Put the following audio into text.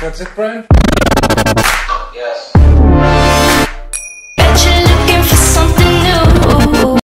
That's it, Brian?